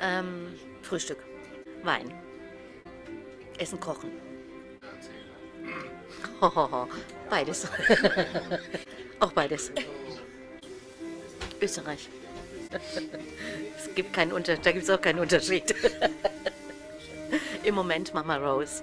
Ähm, Frühstück. Wein. Essen, kochen. Hohoho, beides. Auch beides. Österreich. Es gibt keinen Unterschied, da gibt es auch keinen Unterschied. Im Moment Mama Rose.